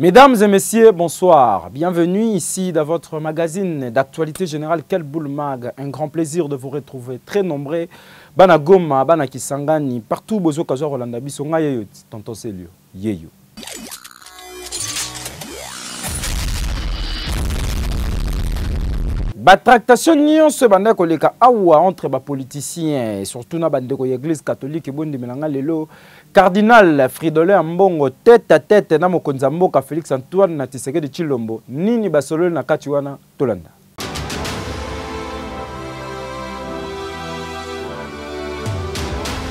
Mesdames et messieurs, bonsoir. Bienvenue ici dans votre magazine d'actualité générale Quel Boule Mag. Un grand plaisir de vous retrouver très nombreux. Bana Goma, partout bozo kazo Rolanda. Yeyo. Batractation nyonso banda koleka awa entre bapoliticien surtout na bandeko ya église catholique ebondimelanga lelo. Cardinal fridolin mbongo tete a tete na mokonzi ya mboka félix antoine na tisekedi chilombo nini basololi na kati wana? Tolanda.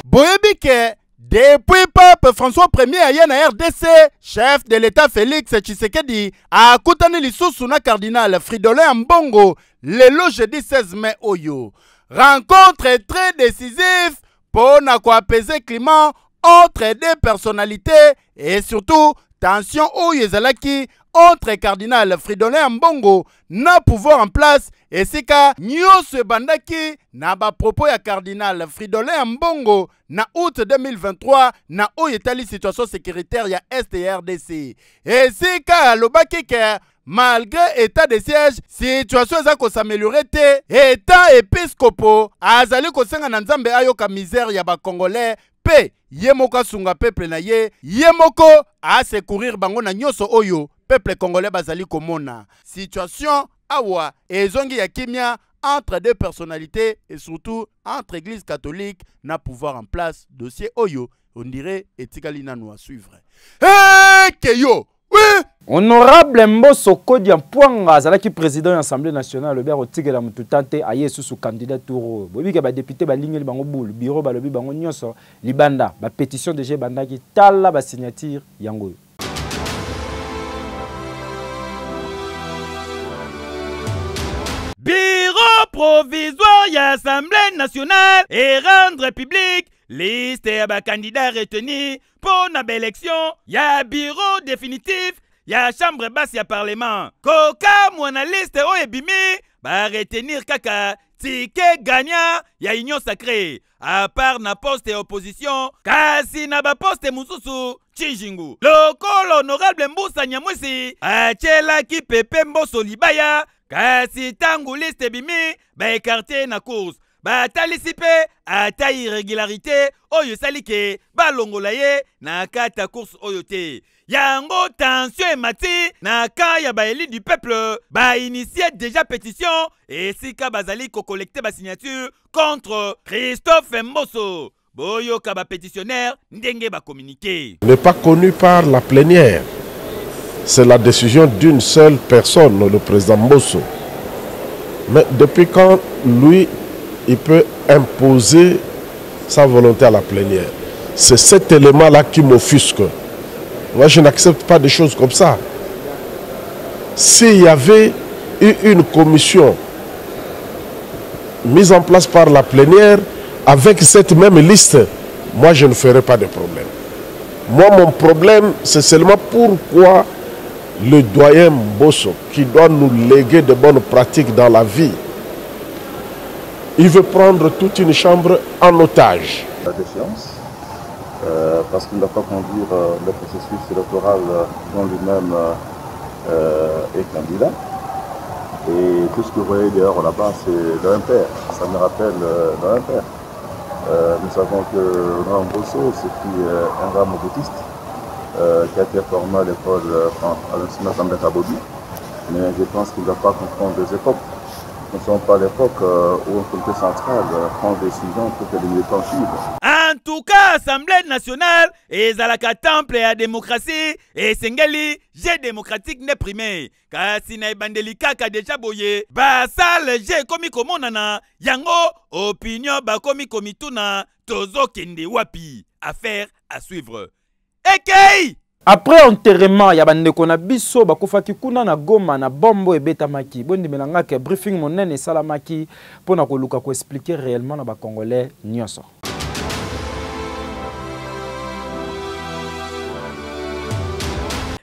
Boyebi ke depuis pape françois premier aye na rdc chef de l'état félix tshisekedi akutani lisusu na cardinal fridolin mbongo lelo jeudi 16 mai oyo. Rencontre très décisif mpo na koapaiser climat entre deux personnalités et surtout tension oyo ezalaki entre cardinal fridolin mbongo na pouvoir en place esika nyonso ebandaki na bapropos ya cardinal fridolin mbongo na août 2023 na oyo etali situation sécuritaire ya ya rdc esika alobaki ke malgré état de siège situation eza kosameliore te etat episkopo azali kosenga na nzambe ayoka misère ya bakongolais mpe ye moko asunga peuple na ye ye moko bango na nyonso oyo peuple congolais bazali komona. Situation awa ezongi ya kimia entre deux personnalités et surtout entre église catholique na pouvoir en place dossier oyo on dirait etikali nanu à suivre. Hey, keyo! Oui honorable mboso kodi ya mpwanga azalaki président ya assemblée nationale alobi akotikela motu ta te aye susu candidature oyo boyebika badepute balingeli bango bulu biro balobi bango nyonso. Libanda bapétition deja ebandaki tala basignature yango. Bureau provisoire Assemblée nationale et rendre public liste ya bakandida retenu mpo na baélection ya bureau définitif ya chambre basse ya parlement. Kokamwa na liste oyo ebimi baretenir kaka. Tike gagna ya union sacré apart na poste ya opposition kasi na baposte mosusu cinjingu lokolo honorable mbusa nyamwisi atyelaki pepe mboso libaya. Kasi ntango liste ebimi baekarte na course batalisi mpe ata irrégularité oyo esali ke balongola ye na kati ya course oyo te yango tension emati na camp ya baéli du peuple bainitie déjà pétition esika bazali kokolekte basignature contre christophe mboso boyoka bapétitionnaire ndenge bakommunike n'est pas connu par la plénière. C'est la décision d'une seule personne, le président Mosso. Mais depuis quand lui, il peut imposer sa volonté à la plénière C'est cet élément-là qui m'offusque. Moi, je n'accepte pas des choses comme ça. S'il y avait eu une commission mise en place par la plénière avec cette même liste, moi, je ne ferais pas de problème. Moi, mon problème, c'est seulement pourquoi le doyen Bosso, qui doit nous léguer de bonnes pratiques dans la vie, il veut prendre toute une chambre en otage. La défiance, euh, parce qu'il ne va pas conduire euh, le processus électoral euh, dont lui-même est candidat. Et tout ce que vous voyez dehors là-bas, c'est père. Ça me rappelle. Euh, nous savons que Ram Bosso, c'est un rame boutiste qui a été formé à l'école à l'Assemblée Kabobi. Mais je pense qu'il ne va pas comprendre les époques. Ne sommes pas à l'époque euh, où l'autorité centrale euh, prend des décisions pour que les militants suivent. En tout cas, Assemblée nationale ezalaka temple ya démocratie esengeli jeu démocratique nde primé. Kasi na ebandeli kaka deja boye basale jeu ekomi komonana. Yango opinion bakomi komituna. Tozokende wapi. Affaire à suivre. Ekei après enterrement ya bandeko na biso bakufaki kuna na goma na bombo ebetamaki. Bondimela ke briefing monene esalamaki mpo na koluka koexplike réellement na bacongolais nyonso.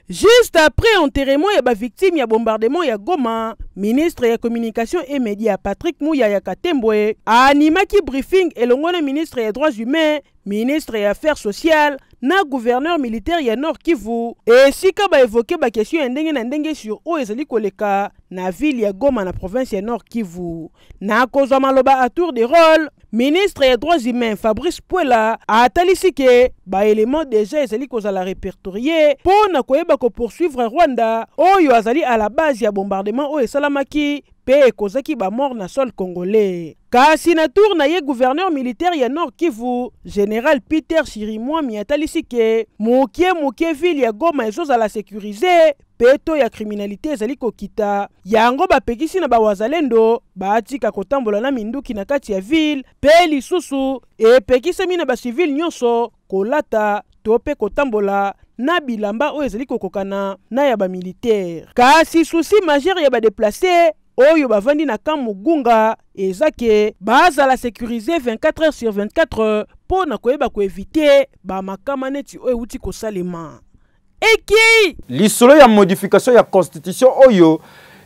Juste après enterrement ya bavictime ya bombardement ya goma ministre ya communication et média patrick muyaya katembwe animaki briefing elongo na ministre ya droits humains ministre ya affaires sociales na gouverneur militaire ya nord kivu esika baevoke bakestion ya ndenge na ndenge sur oyo ezali koleka na ville ya goma na province ya nord kivu na kozwa maloba a tour de rôle. Ministre ya droits humains fabrice puela atalisi ke baelema deja ezali kozala répertorie mpo na koyeba kopoursuivre rwanda oyo azali à la base ya bombardement oyo esalamaki mpe ekozaki bamort na sol congolais. Kasi na tour na ye gouverneur militaire ya nord kivu général peter shirimwami atalisi ke mokie mokie ville ya goma ezozala sécurise mpe to ya kriminalité ezali kokita. Yango bapekisi na bawazalendo batika kotambola na minduki na kati ya ville mpe lisusu epekisami na basivile nyonso kolata to mpe kotambola na bilamba oyo ezali kokokana na ya bamilitaire. Kasi susi majere ya badeplace oyo bavandi na kamp mogunga eza ke bazala sécurise 24 heures sur 24 mpo na koyeba koevite bamakama neti oyo euti kosalema ekei lisolo ya modification ya constitution oyo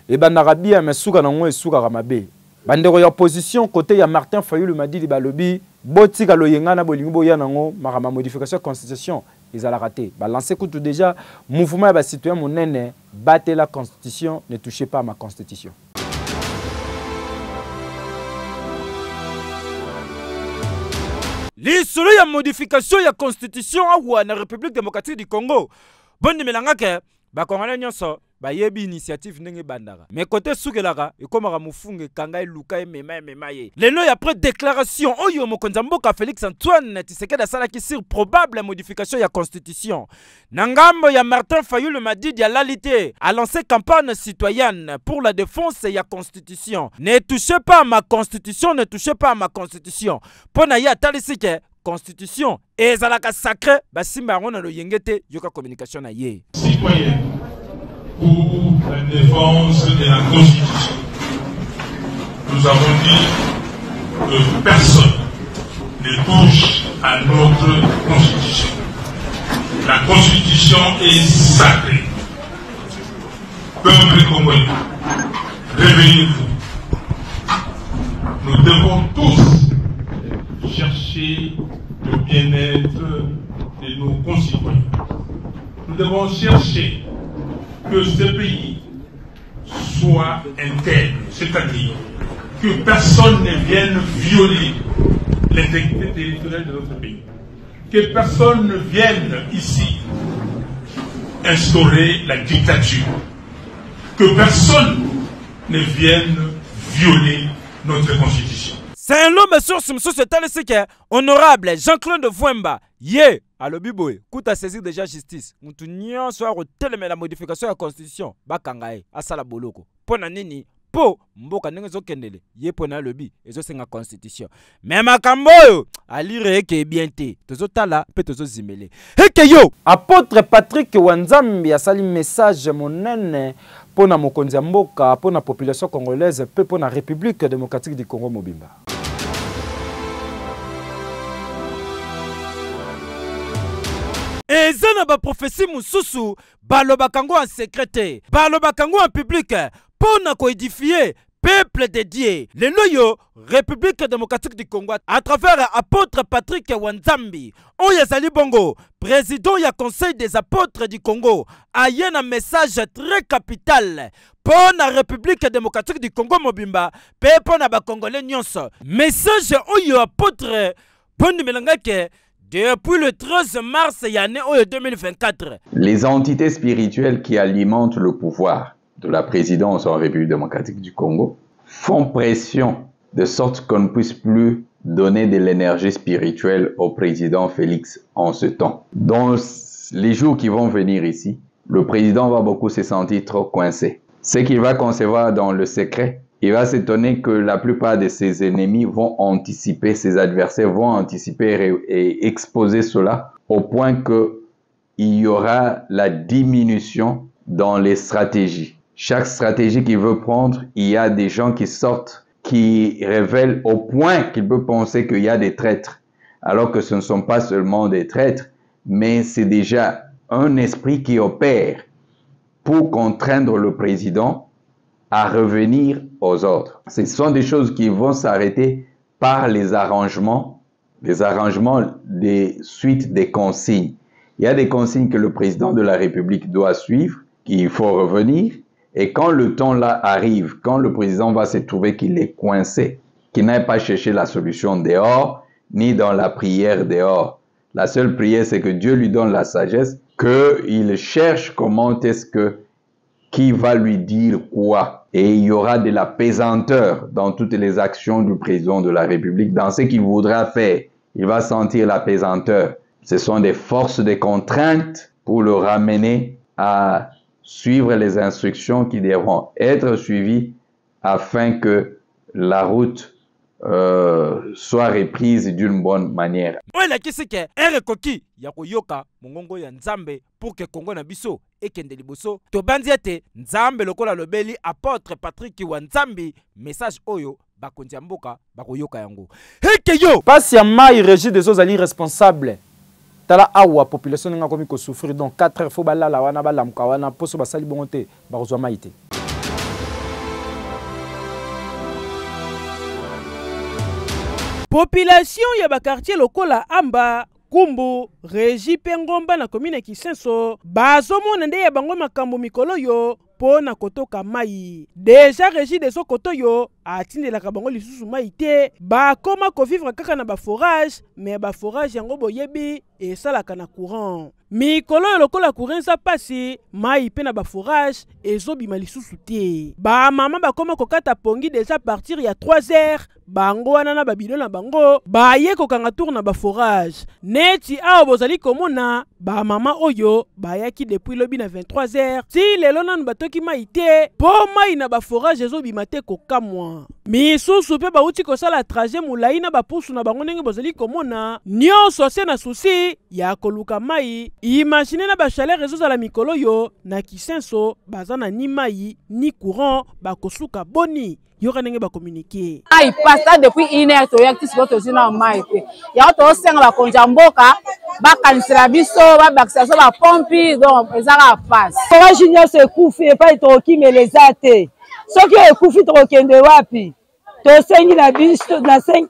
ebandaka bia me suka nango esukaka mabe bandeko ya opposition kote ya martin fayulu madidi balobi botika loyenga na bolingi boya nango makambo ya modification ya constitution ezalaka te balance kutu déjà mouvement ya bacitoyen monene batela constitution ne touchez pas à ma constitution. Lisolo ya modification ya constitution awa na république démocratique du congo bondimelanga ke bakongana nyonso bayebi initiative ndenge ebandaka me kote esukelaka ekomaka mofunga ekanga eluka emema emema ye. Lelo ya après déclaration oyo mokonzi ya félix antoine tisekedi asalaki sur probable modification ya constitution. Na ngambo ya martin fayulu madidi alali te alancé campagne citoyenne pour la défense ya constitution. Ne touchez pas ma constitution ne touchez pas ma constitution. Mpo na ye constitution ezalaka sacré basimba yango na loyenge te yoka communication na ye citoyenne pour la défense de la Constitution. Nous avons dit que personne ne touche à notre Constitution. La Constitution est sacrée. Peuple congolais, réveillez-vous. Nous devons tous chercher le bien-être de nos concitoyens. Nous devons chercher que ce pays soit intègre, c'est-à-dire que personne ne vienne violer l'intégrité territoriale de notre pays, que personne ne vienne ici instaurer la dictature, que personne ne vienne violer notre constitution. Homme source mosusu etalisi ke honorable jean-claude vwemba ye alobi boye kuta saisir déjà justice. Motu nyonso akotelemela modification ya constitution. Bakanga ye asala boloko. Mpo na nini? Mpo mboka ndenge ezokendele ye mpo na alobi ezosenga constitution. Me makambo oyo alire eke bien te. Tozotala mpe tozozimele eke yo! Apôtre patrick wanzambi asali message monene mpo na mokonzi ya mboka mpo na population congolaise mpe mpo na république démocratique du congo mobimba eza na baprofesi mosusu balobaka yango en secret te balobaka yango en public mpo na koédifie peuple de dieu. Lelo yo république démocratique du congo à travers apôtre patrick wanzambi. Oyo ezali bongo président ya conseil des apôtres du congo aye na message très capital. Mpo na république démocratique du congo mobimba mpe mpo na bakongolais nyonso. Message oyo apôtre bondimelanga ke depuis le 13 mars l'année 2024. Les entités spirituelles qui alimentent le pouvoir de la présidence en République démocratique du Congo font pression de sorte qu'on ne puisse plus donner de l'énergie spirituelle au président Félix en ce temps. Dans les jours qui vont venir ici, le président va beaucoup se sentir trop coincé. Ce qu'il va concevoir dans le secret, il va s'étonner que la plupart de ses ennemis vont anticiper, ses adversaires vont anticiper et exposer cela au point que il y aura la diminution dans les stratégies. Chaque stratégie qu'il veut prendre, il y a des gens qui sortent, qui révèlent au point qu'il peut penser qu'il y a des traîtres, alors que ce ne sont pas seulement des traîtres, mais c'est déjà un esprit qui opère pour contraindre le président à revenir aux ordres. Ce sont des choses qui vont s'arrêter par les arrangements, les arrangements des suites des consignes. il y a des consignes que le président de la République doit suivre, qu'il faut revenir. Et quand le temps là arrive, quand le président va se trouver qu'il est coincé, qu'il n'a pas cherché la solution dehors, ni dans la prière dehors. La seule prière, c'est que Dieu lui donne la sagesse, qu'il cherche comment est-ce que, qui va lui dire quoi? Et il y aura de la pesanteur dans toutes les actions du président de la République, dans ce qu'il voudra faire. Il va sentir la pesanteur. Ce sont des forces de contrainte pour le ramener à suivre les instructions qui devront être suivies afin que la route euh, soit reprise d'une bonne manière. na ekende liboso. Tobandi ete nzambe lokola alobeli apôtre patrik wa nzambi message oyo bakonzi ya mboka bakoyoka yango. Eke yo! Mpasi ya mai régi des ozali responsable. Tala awa population ndenge akomi kosouffrir. Donc 4 heures fo balala wana balamuka wana mposo basali bongo te bakozwa mai te. Population ya bakartier lokola amba kumbu regi mpe ngomba na komine ya kisenso bazomona nde ya bango makambo mikolo oyo mpo na kotoka mai deja regi deso koto oyo atindelaka bango lisusu mai te. Bakóma kovivre kaka na baforage me baforage yango boyebi esalaka na courant. Mikolo oyo lokola courant eza mpasi mai mpe na baforage ezobima lisusu te. Bamama bakóma kokata pongi deja partir ya 3 heures. Bango wana na babilo na bango baye kokanga tour na baforage. Neti awa bozali komona bamama oyo bayaki depuis lobi na 23 heures. Ti lelo nanu batoki mai te mpo mai na baforage ezobima te kokamwa misusu mpe bauti kosala trajet molai na bapusu na bango ndenge bozali komona nyonso se na susi ya koluka mai. Imagine na bachaleur ezozala mikolo oyo na kisenso baza na ni mai ni courant bakosuka boni. Yoka ndenge bakomunike. Mai pasa depuis une heure toyaki ti sikoyo tozwi na mai te yango tozosenga bakonzi ya mboka bakanisela biso babakisa biso bapompi donc ezaka pasi forage nyonso ekufi epai tokokimela eza te soki ekufi tokokende wapi? Tosengi na biso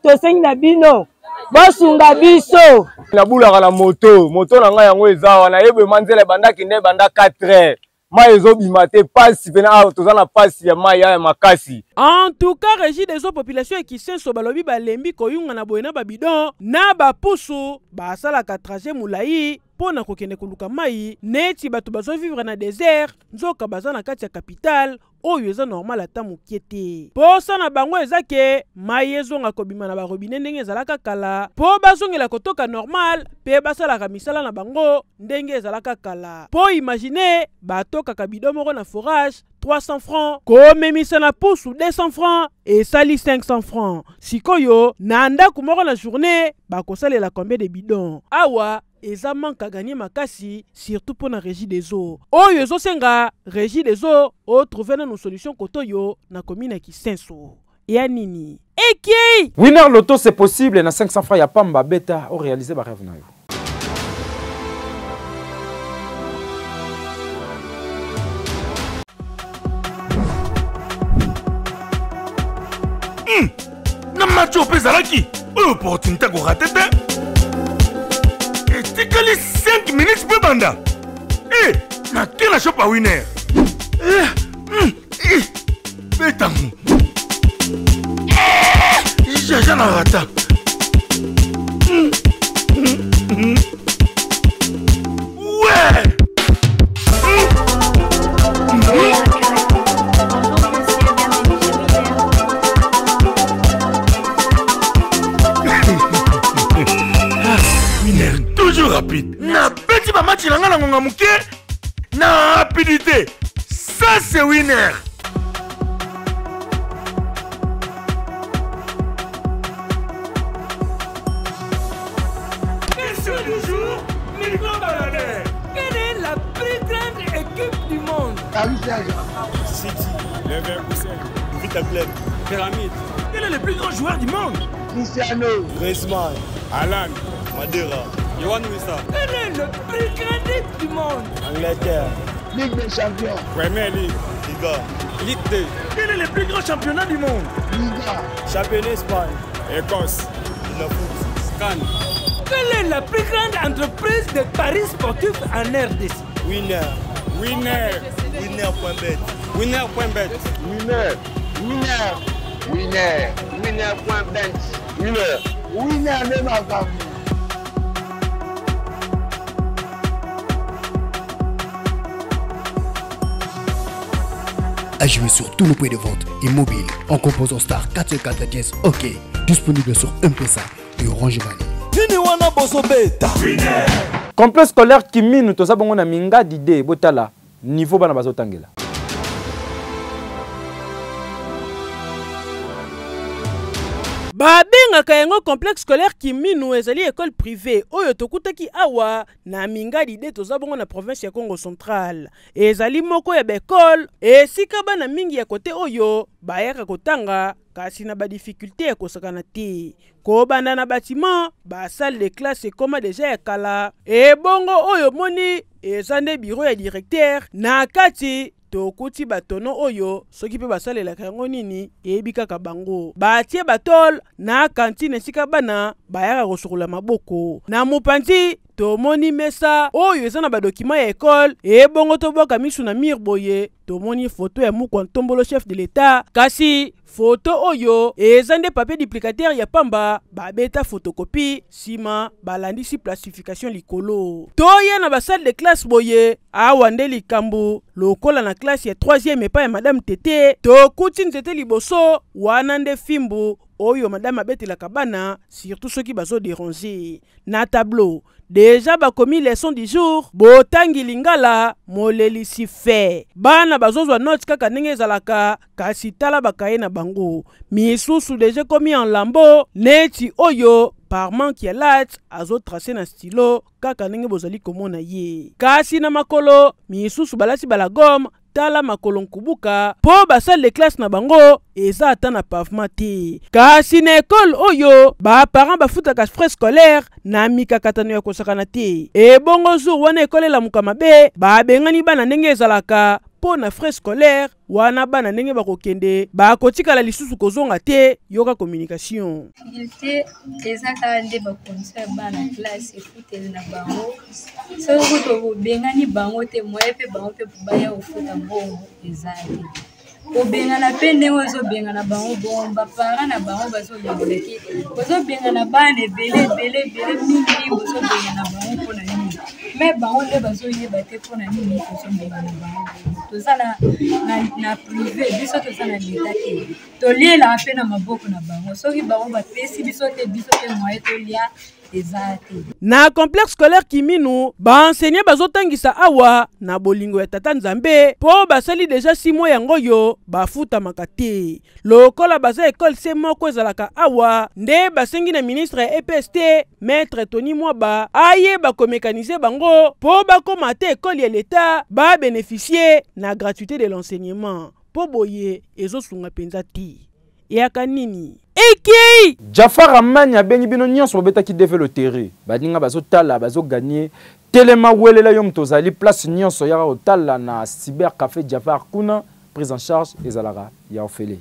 tosengi na bino. Bosunga biso. Nabulaka na moto. Moto na ngai yango eza wana yebema nzela ebandaki nde ebanda 4 heures. Mai ezobima te. Pasi pene awa toza na pasi ya mai ya makasi. En tout cas régi des eaux population ya kisenso balobi balembi koyunga na boye na babidon na bapusu. Basalaka trajet molai mpo na kokende koluka mai neti bato bazovivre na désert nzoka baza na kati ya capitale oyo eza normal ata moke te. Posa na bango eza ke mai ezonga kobima na barobine ndenge ezalaka kala. Mpo bazongela kotoka normal mpe basalaka misala na bango ndenge ezalaka kala. Mpo imagine batokaka bido moko na forage 300 francs. Komemisa na pusu 200 francs esali 500 francs. Sikoyo na ndako moko na journée bakosalela combien de bidon awa eza manke aganye makasi surtout mpo na régie des eaux. Oyo ezosenga régie des eaux otrouve nano solution kote oyo na komine ya kisenso. Ya nini? Ekei winner loto c'est possible na 500 francs ya pamba beta oréalise barêve na yo Hmm. na match oyo mpe ezalaki oyo opportunité korate te etikali 5 minutes mpo ebanda e nake na shop a winer betango jaja na rata Espagne, Écosse, Le Foot, Scan, Quelle est la plus grande entreprise de paris sportifs en RDC Winner. Winner. Winner.bet. Winner.bet. Winner. Winner. Winner. Winner.bet. Winner. Winner de ma à jouer sur tous nos points de vente et mobile en composant star 404 OK. Disponible sur M-Pesa et Orange Money. complexe scolaire kiminu toza bongo na mingadi de botala niveau bana bazotangela babengaka yango complexe scolaire kiminu ezali ekole privé oyo tokutaki awa na mingadi de toza bongo na province ya congo central. Ezali moko ya baekole esika bana mingi ya kote oyo bayaka kotanga kasi na badifikulte ya kosakana te. Kobanda na batima basale de classe ekóma deja ya kala. Ebongo oyo moni eza nde biro ya directeur na kati tokuti batono oyo soki mpe basalelaka yango nini eyebi kaka bango. Batie batole na kantine esika bana bayaka kosokola maboko. Na mopanzi tomoni mesa oyo eza na badokima ya ekole ebongo toboka misu na mire boye. Tomoni foto ya mukwa ntombolo chef de l'etat. Kasi foto oyo eza nde papier duplicateur ya pamba. Babeta fotokopi nsima balandisi plastification likolo. Toya na basale de classe boye. Awa nde likambo. Lokola na klase ya 3e epai ya madame tete. Tokuti nzete liboso. Wana nde fimbu oyo madame abetelaka bana surtout soki bazoderange na tableau deja bakomi leson du jour botangi lingala molelisi fe bana bazozwa note kaka ndenge ezalaka kasi tala bakaye na bango. Misusu deja ekomi en lambo neti oyo par manque ya late azotrace na stilo kaka ndenge bozali komona ye. Kasi na makolo misusu balati balagome tala makolo nkubuka mpo basale de classe na bango eza ata na pavement te. Kasi na ekole oyo baparent bafutaka frais scolaire na mikakatano ya kosakana te. Ebongo jour wana ekole elamuka mabe babengani bana ndenge ezalaka mpo na frais scolaire wana bana ndenge bakokende bakotikala lisusu kozonga te yoka communication. Te eza kaka nde bakondition ya bana na classe efuteli na bango. Soki tobengani bango te moye mpe bango mpe baya kofuta mbongo eza te kobengana mpe ndenge ozobengana bango bon bapara na bango bazolobelaki bozobengana bana ebele ebele ebele mingi bozobengana bango mpona nini. Me bango nde bazoyeba te mpona nini tozobengana bango. Toza na, privé biso toza na leta te tolielaka mpe na maboko na bango. Soki bango bapesi biso te biso mpe moye tolia na complexe scolaire kiminu baenseignant bazotangisa awa na bolingo ya tata nzambe mpo basali deja simo yango oyo bafutamaka te lokola baza ekole se moko ezalaka awa nde basengi na ministre ya eps te maître tony mwaba ayeba komekanize bango mpo bakóma te ekole ya leta babeneficie na gratuité de l'enseignement. Mpo boye ezosunga mpenza te eyaka nini? Ekei jafar amani abengi bino nyonso babetaki deve lotere baninga bazotala bazoganie telema welela yo moto ozali place nyonso yaka kotala na cyber café jafar kuna. Prise en charge ezalaka ya ofele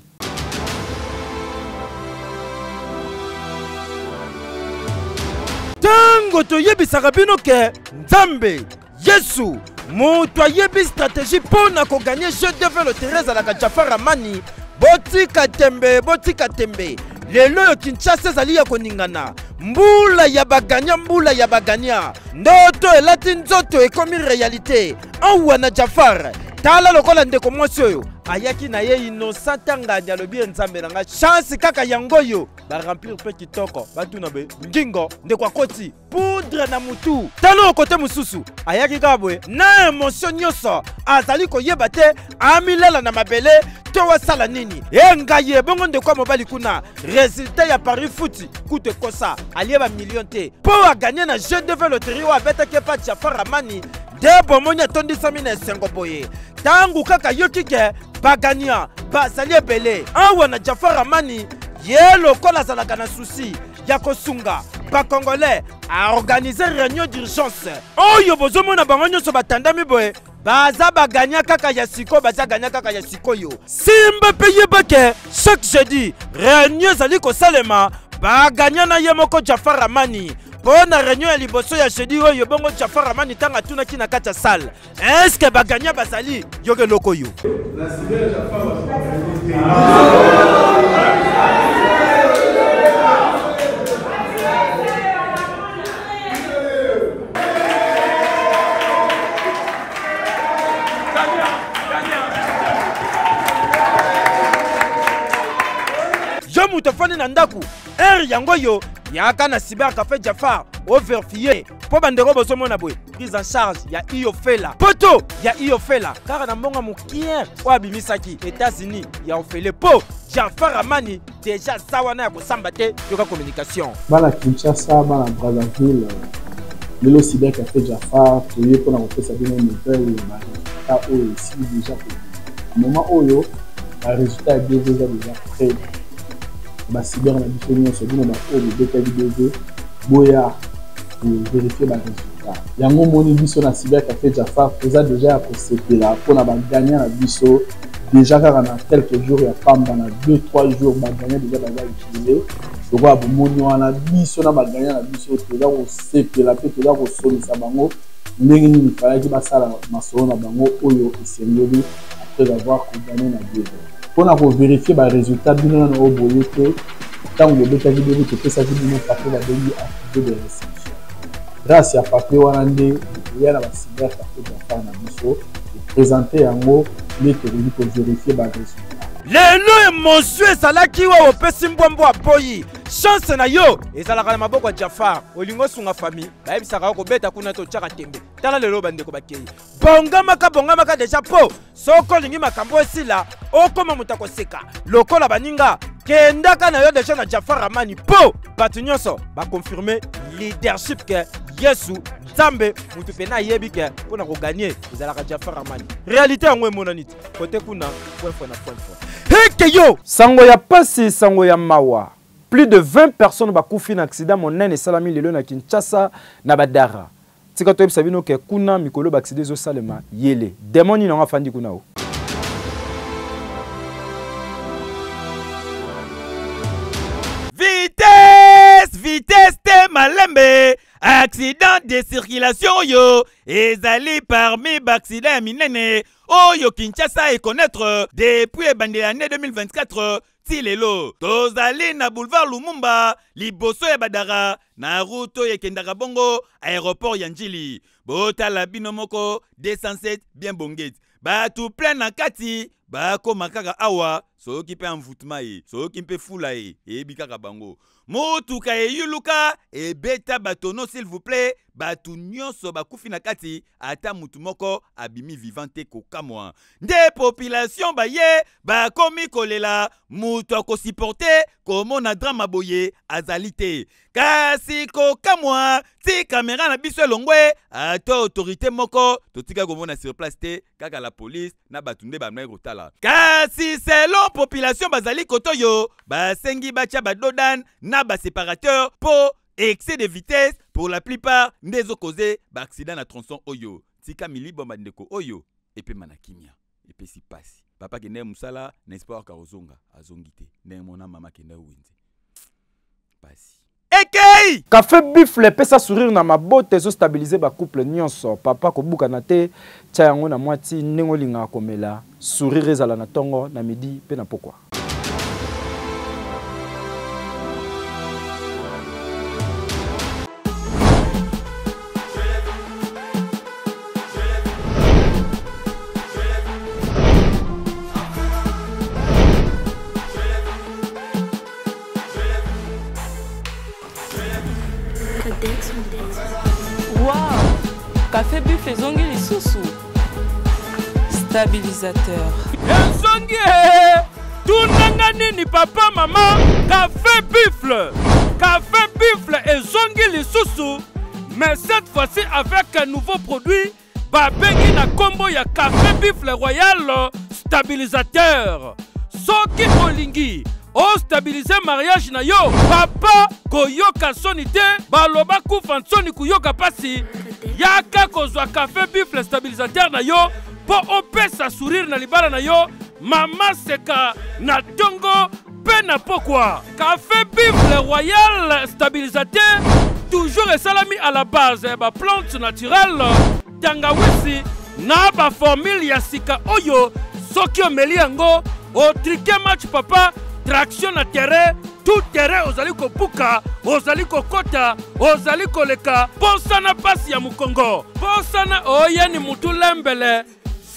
ntango toyebisaka bino ke nzambe yesu moto ayebi stratégie mpo na koganye jeu deve lotere ezalaka jafar amani botika tembe botika tembe lelo oyo kinshasa ezali ya koningana. Mbula ya baganya mbula ya baganya ndoto elati nzoto ekomi realite. Awa na jafar tala lokola ndeko mwasi oyo ayaki na ye innocent ntangani alobi nzambe na ngai chance kaka yango oyo baremplir mpe kitoko. Batuna be ngingo ndeko akoti poudre na mutu. Tala okote mosusu ayaki kaka boye na emotio nyonso azali koyeba te amilela na mabele to asala nini? E ngai ebongo ndeko ya mobali kuna resultat ya paris futi kutu ekosa alie bamillion te. Mpo aganye na jeu de veloterie oyo abetaki epa jafar amani nde bomoni atondisami na esengo boye. Ntango kaka yoki ke bagania bazali ebele. Awa na jafar amani ye lokola azalaka na susi ya kosunga. Bakongolais aorganize réunion d'urgence. Oyo bozomona bango nyonso batandami boye baza baganya kaka ya sikoyo baza ganya kaka ya sikoyo. Simba mpe yeba ke chaque jeudi réunion ezali kosalema baganya na ye moko jafar amani mpo na réunion ya liboso ya jeudi oyo bongo jafar amani ntango atunaki na kati ya sale eske baganya bazali? Yoka eloko oyo yo. Moto afandi na ndako ere yango oyo yaka na cyber cafe jafar overfie mpo bandeko bozomona boye prise en charge ya iofela. Poto ya iofela kaka na mbongo mokier oyo abimisaki états-unis ya ofele. Mpo jafar amani deja za wana ya kosamba te yoka communication. Bana kinshasa bana brazzaville lelo cyber cafe jafar toye mpona kopesa bino nouvelle ya baresultat oyo esili deja moment oyo baresultat ya dv eza deja près bacyber na biso nyonso bino baoyo bobetaki dv boya koverifie baresultat yango moni biso na cyber cafe jafar toza deja ya kosepela mpona baganya na biso. Déjà kaka na quelques jours ya pamba na 2-3 jours baganya deja baza utilize lokola bomoni wana biso na baganya na biso toza kosepela mpe toza kosolisa bango. Ndenge nini falaki basala masolo na bango oyo esengeli après avoir koganye na deux mpona koverifie baresultat bino nano oyo boye te ntango bobetaki bino topesaki bino papier babengi activité de réception grâce ya papier wana nde eya na bacyber cafe jafar na biso eprésente yango nde tokoki koverifie baresultat lelo émotion ezalaki oyo opesi mbwambo aboyi chance na yo ezalaka na maboko ya jafar. Olingi osunga famille bayebisaka yo kobeta kuna te otyaka tembe. Tala lelo bandeko bakei. Bongamaka bongamaka deja mpo. Soki olingi makambo esila okóma moto akoseka. Lokola baninga kendaka na yo deja na jafar amani mpo. Bato nyonso bakonfirme leadership ke yesu nzambe motu mpe nayebi ke mpo na koganie ezalaka jafar amani. Réalité yango emonani te kote kuna point fois na point fois eke yo sango ya pasi sango ya mawa. Plus de 20 personnes bakufi na accident monene esalami lelo na kinshasa na badara tika toyebisa bino ke kuna mikolo baaccident ezosalema yele. Demo nini yango afandi kuna o vitesse vitesse te malembe accident de circulation oyo ezali parmi baaccident ya minene oyo kinshasa ekonnaître depuis ebandeli ya année 2024 ti lelo tozali na boulevard lumumba liboso ya badara na route oyo ekendaka bongo aéroport ya njili. Botala bino moko 207 bien bongeti bato plein na kati bakóma kaka awa soki mpe envoûtement ye soki mpe fula ye eyebi kaka bango motuka eyuluka ebeta bato no s'il vous plaît bato nyonso bakufi na kati ata mutu moko abimi vivant te kokamwa. Nde population baye bakomi kolela mutu akosiporte komona drama boye azali te. Kasi kokamwa ti kamera na biso elongwe ata autorité moko totika komona sur place te kaka la police na bato nde bamai kotala. Kasi selon population bazali koto oyo basengi batya badodan na baséparateur mpo excès de vitesse pour la plupart nde ezokoze baaccident na tronçon oyo. Tika milibo bandeko oyo epema na kimia epesi pasi papa akende mosala na espoir ka kozonga azongi te. Ndenge mona mama akende wenze. Pasi ekei! Kafe bifle epesa sourire na mabota ezostabilize bacouple nyonso. Papa kobukana te tya yango na mwati ndenge olingaka komela. Sourire ezala na ntongo na midi mpe na pokwa ezongi tunanga nini papa mama? Kafe bifle. Kafe bifle ezongi lisusu. Mais cette fois-ci avec un nouveau produit babengi na nkombo ya kafe bifle royal stabilisateur. Soki olingi ostabilize mariage na yo. Papa koyoka soni te baloba kufa nsoni koyoka mpasi yaka kozwa kafe bifle stabilisateur na yo mpo opesa sourire na libala na yo mama seka na ntongo mpe na pokwa. Kafe bifle royal stabilisateur toujours esalami à la base ya baplante naturelle tangawisi na baformule ya sika oyo soki omeli yango otrike match papa. Traction na terrain tout terrain ozali kobuka ozali kokɔta ozali koleka. Mposana mpasi ya mokongo. Mposana oyeni mutu lembele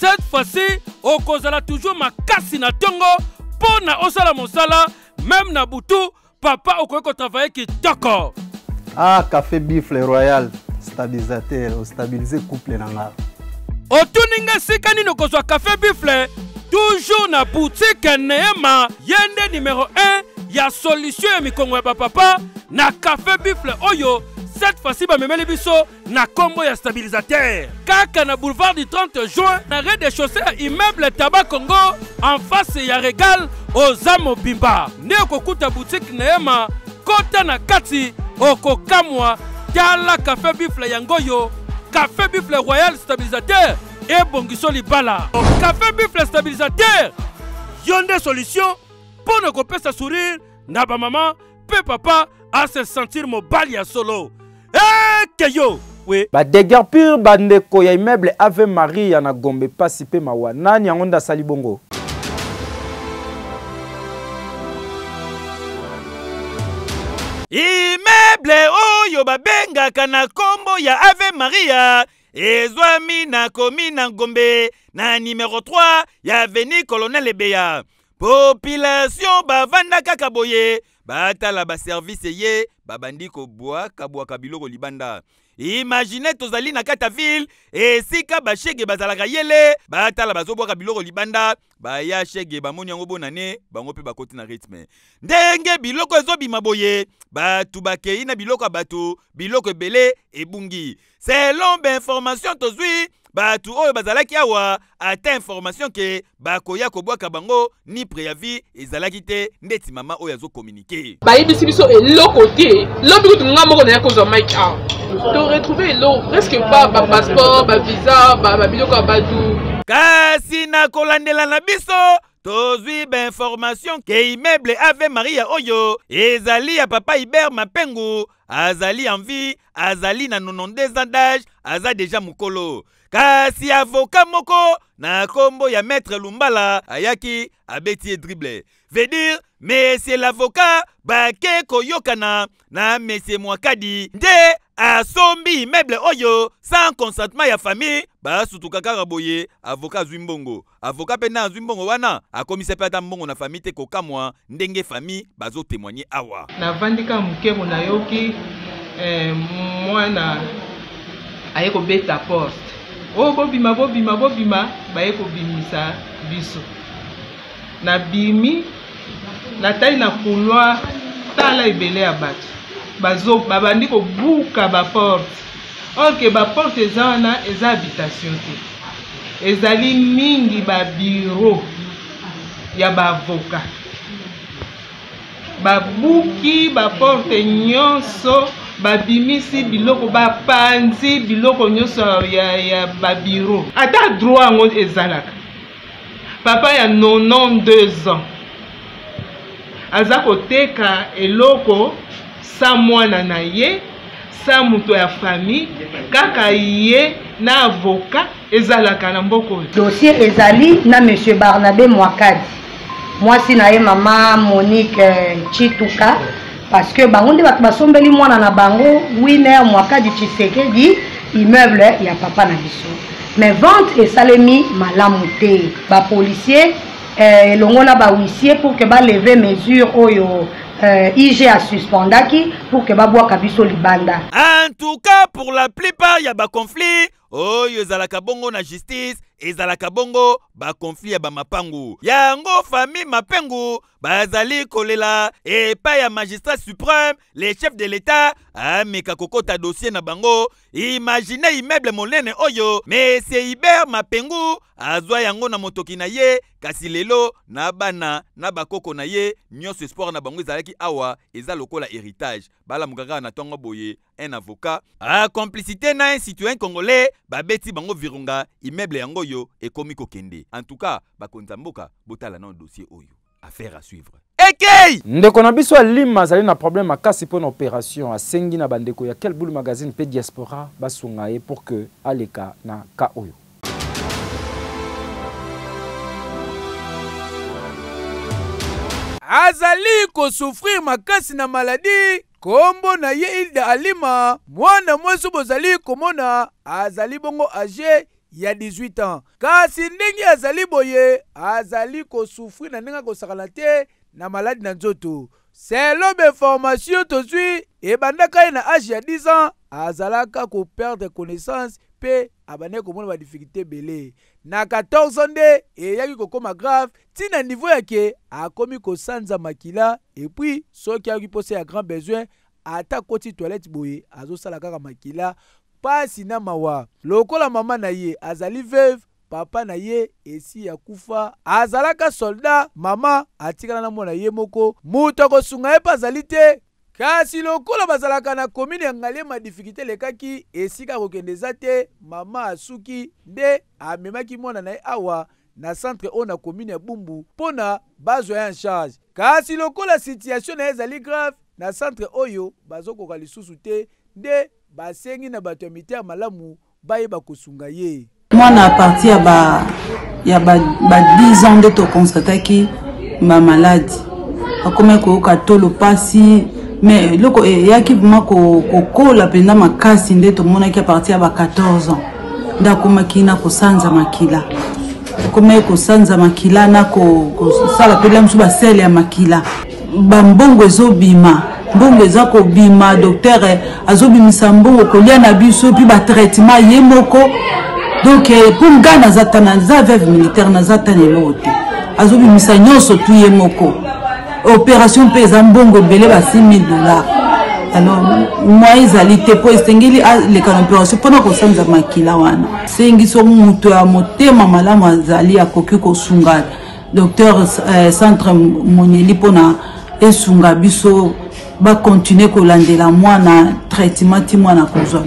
cette fois-ci okozala toujours makasi na ntongo mpo na osala mosala meme na butu papa okoki kotravaille kitoko. Ah café bifle royal stabilisateur ostabilize couple na nga. Otuni nga esika nini okozwa café bifle? Toujours na boutique neema ye nde numero 1 ya solution ya mikongo ya bapapa na café bifle oyo cette fois-ci bamemeli biso na nkombo ya stabilisateur. Kaka na boulevard du 30 juin na rez de chaussée ya immeuble taba congo en face ya regal oza mobimba. Nde okokuta boutique neema kota na kati okokamwa tala café bifle yango oyo café bifle royal stabilisateur ebongiso libala. Café bifle stabilisateur yo nde solution mpo na kopesa sourire na bamama mpe papa ase sentir mobali ya solo eke yo we badegerpure bandeko ya immeuble ave maria na gombe pasi mpe mawa. Nani yango nde asali bongo? Imeble oyo babengaka na nkombo ya ave maria ezwami na komi na ngombe na nimero 3 ya aveni colonel ebeya population bavanda kaka boye batala baservice ye babandi kobwaka-bwaka biloko libanda. Imagine tozali na kati ya ville esika bashege bazalaka yele batala bazobwaka biloko libanda baya shege bamoni yango bonane bango mpe bakoti na rythme. Ndenge biloko ezobima boye bato bakei na biloko ya bato biloko ebele ebungi. Selon bainformation tozwi bato oyo bazalaki awa ata information ke bakoya kobwaka bango ni préavis ezalaki te ndeti mama oyo azokomunike. Bayebisi biso eloko te lobi kutu nga moko naya kozwa mike awa. Toretrouve eloko presque pa bapasseport bavisa babiloko ya badu kasi na kolandela na biso tozwi bainformation ke immeuble ave maria oyo ezali ya papa iber mapengu azali en vie azali na 92 ans d'âge aza deja mokolo kasi avoka moko na nkombo ya maître lumbala ayaki abeti ye dribble. Veut dire monsieur l'avocat bake koyokana na monsieur mwakadi. Nde asombi immeuble oyo sans consentement ya famille basutuka kaka boye avoka azwi mbongo avoka mpe nde azwi mbongo wana akomisa mpe ata mbongo na famille te kokamwa ndenge famille bazotémoigne awa. Navandika mokebo nayoki eh, mwana aye kobeta porte oyo bobima bobima bobima baye kobimisa biso. Nabimi natali na couloir tala ebele ya bato. Bazo babandi kobuka baporte orke baporte eza wana eza habitation te. Ezali mingi babiro ya baavoka babuki baporte nyonso babimisi biloko bapanzi biloko nyonso ya, ya babiro. Ata droit yango ezalaka. Papa ya 92 ans aza koteka eloko sa mwana na ye sa moto ya famille kaka ye na avoka ezalaka na mboka oyo dossier ezali na monsieur barnabe mwakadi mwasi na ye mama monique chituka parce que bango nde bato basombeli mwana na bango winer mwakadi tshisekedi immeuble ya papa na biso. Mais vente esalemi malamu te. Bapolisier eh, elongo na bahuissier pour ke baleve mesure oyo euh, ig asuspendaki pour ke babwaka biso libanda. En tout cas pour la plupart ya baconflit oyo ezalaka bongo na justice ezalaka bongo bakonflit ya bamapangu. Yango famille mapengu bazali kolela epai ya magistrat suprême le chef de l'état ameka kokota dossier na bango. Imagine immeuble monene oyo mesie iber mapengu azwa yango na motoki na ye kasi lelo na bana na bakoko na ye nyonso na bango ezalaki awa eza lokola héritage. Balamuka kaka na ntongo boye un avocat. Acomplicité na un citoyen congolais babeti bango virunga immeuble yango oyo ekomi kokende. En tout cas bakonzi ya mboka botala na dossier oyo. Affaire à suivre. Ekei! Ndeko na biso alima azali na problème makasi mpo na opération. Asengi na bandeko ya quel boule magazine mpe diaspora basunga ye pour que aleka na ka oyo. Azali kosufrir makasi na maladi. Kombo na ye ilda alima. Mwana mwasi bozali komona. Azali bongo age ya 18 ans. Kasi ndenge azali boye azali kosufrir na ndenge akosakana te na maladi na nzoto. Selo bainformatio tozwi ebandaka ye na age ya 10 ans azalaka koperdre connaissance mpe abandaki komona badifficulté ebele. Na 14 nde eyaki kokóma grave. Ntina nivo yake akomi kosanza makila. Epui soki ayaki mposa ya grand besoin ata koti toilette boye azosala kaka makila pasi na mawa. Lokola mama na ye azali veuve papa na ye esi akufa azalaka soldat mama atikala na mwana ye moko. Moto akosunga ye mpe azali te. Kasi lokola bazalaka na komine ya ngaliema difikulté elekaki esika kokende eza te mama asuki nde amemaki mwana na ye awa na centre oyo na komine ya bumbu mpo na bazwa ye en charge. Kasi lokola situation na ye ezali grave na centre oyo bazokoka lisusu te nde basengi na bato ya mitere malamu bayeba kosunga ye. Mwana aparti ya ba ya ba, ba 10 ans nde tokonstataki bamaladi akomaki koyoka tolo mpasi me eloko eyaki vraimen kokola mpenza makasi nde tomonaki a partir ya ba 14 ans. Nde akomaki na kosanza makila. Akomaki kosanza makila na kosala mpela mosusu basele ya makila. Bambongo ezobima mbongo eza kobima docteur azobimisa mbongo kolia na biso mpi batraitement ye moko. Donc mpo nga naza ta naza veuve militaire naza ta na eloko te azobimisa nyonso tu ye moko. Opération mpe eza mbongo ebele ba 6000 dollar alors mwa ezali te mpo esengeli aleka na opération mpona kosanza makila wana. Sengi so moto ya motema malamu azali akoki kosunga. Docteur eh, centre monieli mpona esunga biso bakontinue kolandela mwana traitement ti mwana kozwa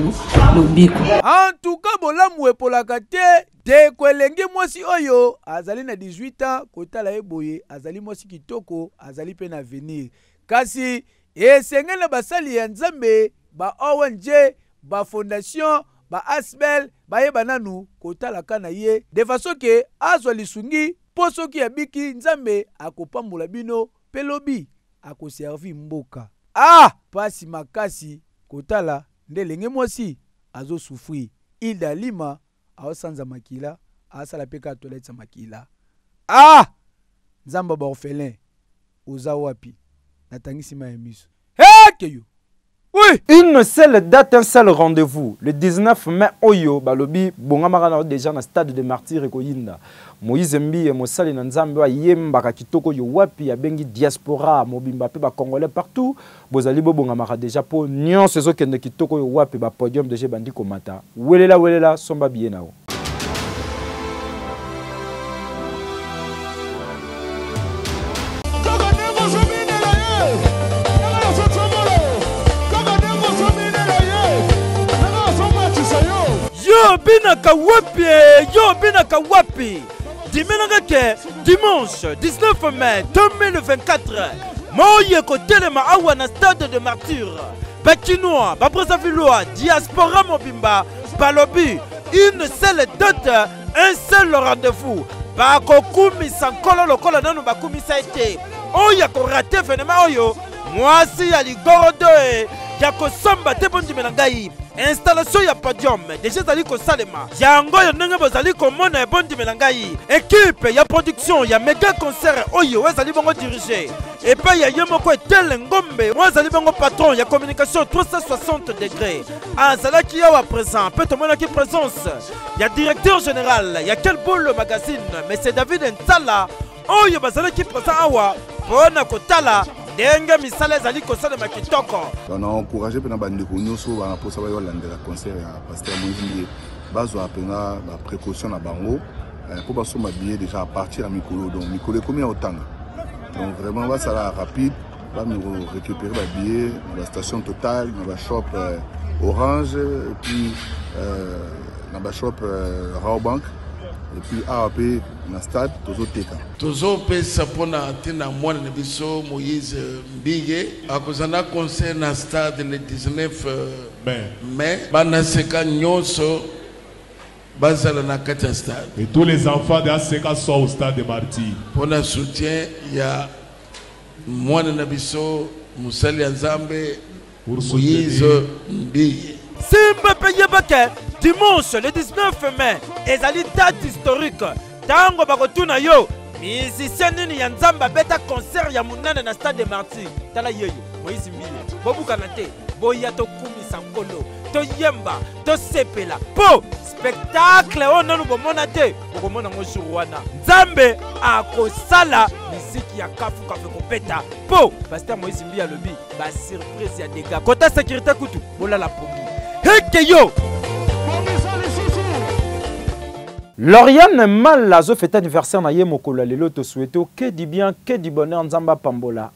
lobiko antuka bolamu epolaka te ndeko elenge mwasi oyo azali na 18 ans kotala ye boye azali mwasi kitoko azali mpe na avenir. Kasi esengeli na basali ya nzambe ba ong bafondation ba asbel bayeba nanu kotalaka na ye. De faso ke azwa lisungi mpo soki abiki nzambe akopambola bino mpe lobi akoservi mboka ah! Pasi makasi kotala nde elenge mwasi azosufrir ilda lima aosanza makila asala mpe kaka toilette ya makila. Ah! Nzambe baorphelin oza wapi? Natangisi ma ya miso. Hekeyo Oui. Une seule date, un seul rendez-vous. Le 19 mai, Oyo, Balobi, Bongamara déjà dans stade de martyr et Koyinda. Moïse Mbi et Mosali Nanzambe, Yemba, Kitoko, Yowapi, Abengi, Diaspora, Mobimba, Peba, Congolais partout. Bozali Bongamara déjà pour Nyon, qui est Kitoko, Yowapi, Podium de Jebandi Komata. Welela, Welela, Somba Bienao. Yo binaka wapi yo binaka wapi? Diminaka ke dimanche 19 mai 2024 moye kotelema awa na stade de martyr. Bakinois babrazavillois diaspora mobimba balobi une seule date un seul rendez-vous. Bakokumisa nkolo lokola nano bakumisa ye te oyo akorate venema oyo mwasi ya ligorodo ya kosomba te bondimela ngai installation ya podium deja ezali kosalema. Yango oyo ndenge bozali komona ebondimela ngai. Ekipe ya production ya mega concert oyo ezali bongo dirige epai ya ye moko etele ngombe. Oyo azali bongo patron ya communication 360 degré azalaki awa présent mpe tomonaki présence ya directeur général ya kelbol magazine mese david ntala oyo bazalaki présent awa mpo na kotala ndenge misala ezali kosalema kitoko. Na encourage mpena bandeko nyonso bana mposa bayo balandela concert ya paster moïse. Bazwa mpena baprécaution na bango mpo basomba billet déjà à partir ya mikolo. Donc mikolo ekomi ya otanga donc vraiment basala rapide récupérer babillet na bastation total na bashop orange et puis na bashop raobank epuis awa mpe na stade tozoteka tozopesa mpona ntina mwana na biso moïse mbige akozala concert na stade le 19 mai. bana seka nyonso bazala na kati ya stade. Et tous les enfants de ACK sont au stade de Martyr. mpona soutien ya mwana na biso mosali ya nzambe moïse mbige simba dimanche le 19 mai ezali date historique. Ntango bakotuna yo musicien nini ya concert ya monene na stade de martyr tala yeyo moïse mbile. Bobukana te boya tokumisa nkolo toyemba tosepela. Mpo spektakle oyo nanu bomona te bokomona ngo jour wana. Nzambe akosala misiki ya kafukafu ekobeta mpo paster moïse mbi alobi basurprise ya dega kota sécurité kutu bolala pongi heke yo. Lauriane Mal azofete anniversaire na ye mokolo ya lelo tosouete que du bien du bonheur nzambe apambola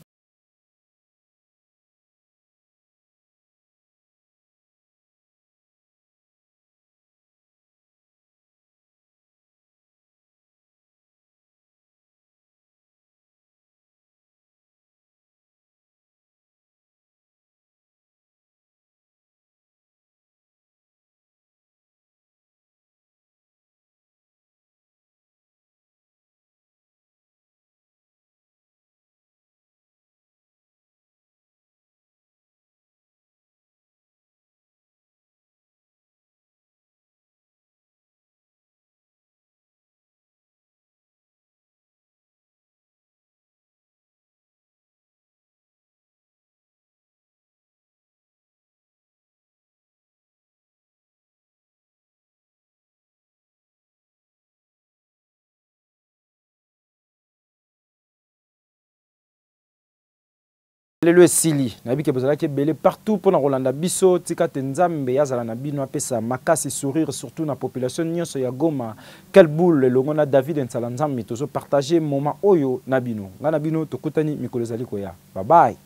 lelo esili. Nayebi ke bozalaki partout mpona kolanda biso tika te nzambe na bino apesa makasi sourire surtout na population nyonso goma. Quel boule elongo na david nsala nzambe moment oyo na bino. Na bino tokutani mikolo ezali koya. Babai